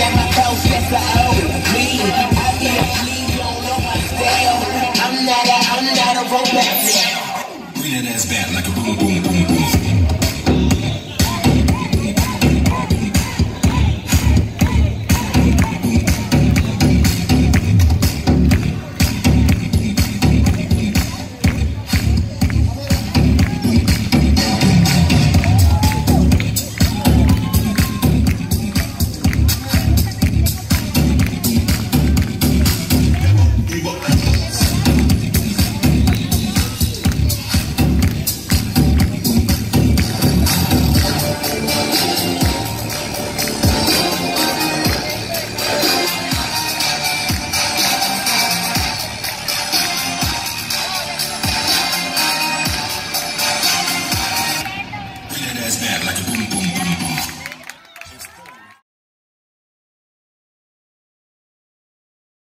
at my toes, yes I owe me. I get a plea, don't know my style. I'm not a, I'm not a robot now. Bring that ass back like a boom, boom, boom, boom. Ass back like a boom, boom.